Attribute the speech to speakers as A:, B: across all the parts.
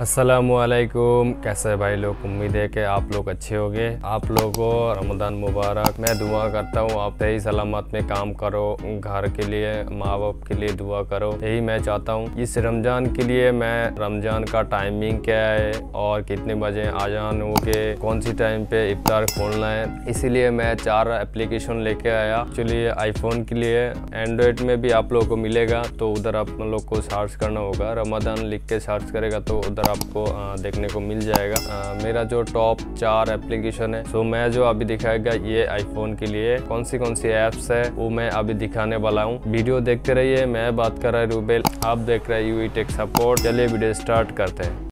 A: असलकुम कैसे भाई लोग? उम्मीद है कि आप लोग अच्छे होंगे। आप लोगों को रमदान मुबारक। मैं दुआ करता हूँ, आप सही सलामत में काम करो, घर के लिए माँ बाप के लिए दुआ करो। यही मैं चाहता हूँ। इस रमज़ान के लिए मैं, रमज़ान का टाइमिंग क्या है और कितने बजे आजान हो के कौन सी टाइम पे इफ्तार खोलना है। इसीलिए मैं चार एप्लीकेशन लेके आया। एक्चुअली आईफोन के लिए। एंड्रॉयड में भी आप लोगों को मिलेगा तो उधर आप लोग को सर्च करना होगा। रमदान लिख के सर्च करेगा तो उधर आपको देखने को मिल जाएगा मेरा जो टॉप चार एप्लीकेशन है सो मैं जो अभी दिखाएगा ये आईफोन के लिए कौन सी कौन सी एप्स है वो मैं अभी दिखाने वाला हूँ वीडियो देखते रहिए मैं बात कर रहा हूँ रूबेल आप देख रहे हैं यू टेक सपोर्ट चलिए वीडियो स्टार्ट करते हैं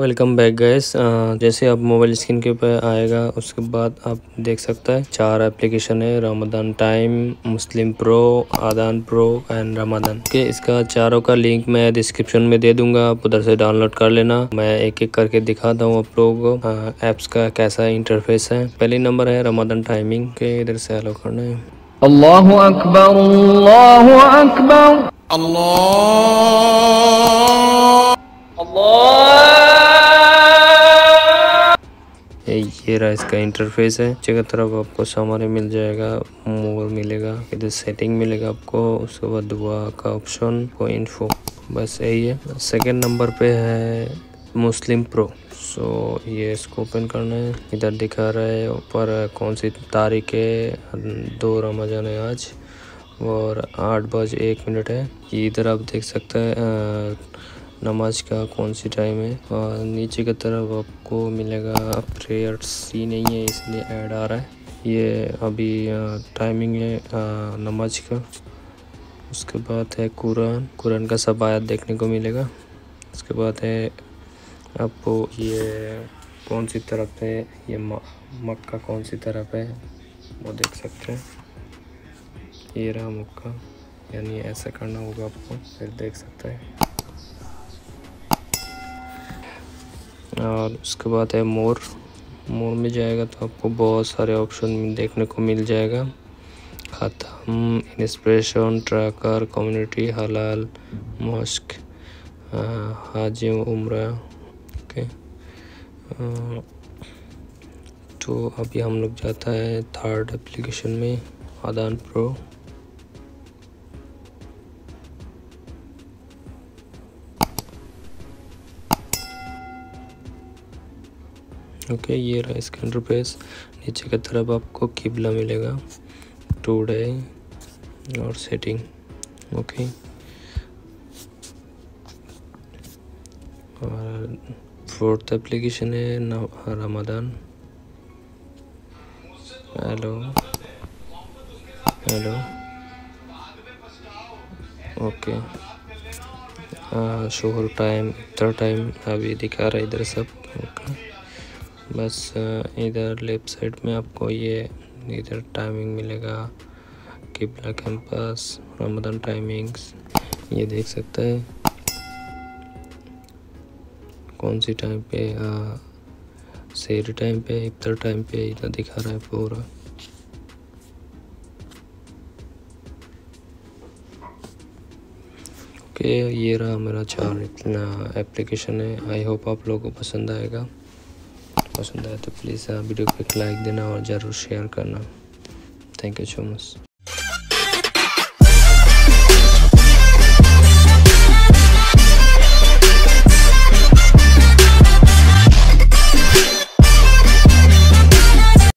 A: वेलकम बैक गैस जैसे आप मोबाइल स्क्रीन के ऊपर आएगा उसके बाद आप देख सकते हैं चार एप्लीकेशन है Ramadan time Muslim pro Athan pro and Ramadan के इसका चारों का लिंक मैं डिस्क्रिप्शन में दे दूँगा आप उधर से डाउनलोड कर लेना। मैं एक एक करके दिखाता हूँ आप लोगों को एप्स का कैसा इंटरफेस है। पहली नंबर है रमदान टाइमिंग के इधर से अलो करना है।
B: अल्लाह अकबर अल्लाह अकबर अल्लाह
A: ये रहा इसका इंटरफेस है। जगह तरफ़ आपको सामान मिल जाएगा मोर मिलेगा, इधर सेटिंग मिलेगा आपको, उसके बाद दुआ का ऑप्शन को इन्फो बस यही है। सेकेंड नंबर पे है मुस्लिम प्रो सो ये इसको ओपन करना है। इधर दिखा रहा है, ऊपर कौन सी तारीख है, दो रमज़ान है आज, और आठ बज एक मिनट है। इधर आप देख सकते हैं नमाज़ का कौन सी टाइम है? और नीचे की तरफ़ आपको मिलेगा प्रेयर सी नहीं है, इसलिए ऐड आ रहा है। ये अभी टाइमिंग है नमाज़ का। उसके बाद है कुरान। कुरान का सब आयत देखने को मिलेगा। उसके बाद है आपको ये कौन सी तरफ़ है? ये मक्का कौन सी तरफ़ है? वो देख सकते हैं। ये रहा मक्का। यानी ऐसा करना होगा आपको, फिर देख सकते हैं। और उसके बाद है मोर। मोर में जाएगा तो आपको बहुत सारे ऑप्शन देखने को मिल जाएगा। ख़त्म इंस्पिरेशन ट्रैकर कम्युनिटी हलाल मस्क हाजी, उम्र ओके तो अभी हम लोग जाता है थर्ड एप्लीकेशन में, आदान प्रो ओके, ये रहा इसका इंटरफेस नीचे की तरफ़ आपको किबला मिलेगा। टूडे और सेटिंग, ओके। और फोर्थ एप्लीकेशन है रमदान हेलो। हेलो। ओके। शोहर टाइम, इतना टाइम अभी दिखा रहा है इधर सब, ओके। बस इधर लेफ़्ट साइड में आपको ये, इधर टाइमिंग मिलेगा किबला कैंपस रमदान टाइमिंग्स ये देख सकते हैं। कौन सी टाइम पे सेरी टाइम पे, इफ्तार टाइम पे इधर दिखा रहा है पूरा। ओके, ये रहा मेरा चार, इतना एप्लीकेशन है। आई होप आप लोगों को पसंद आएगा। पसंद आया तो प्लीज़ वीडियो को एक लाइक देना और ज़रूर शेयर करना। Thank you so much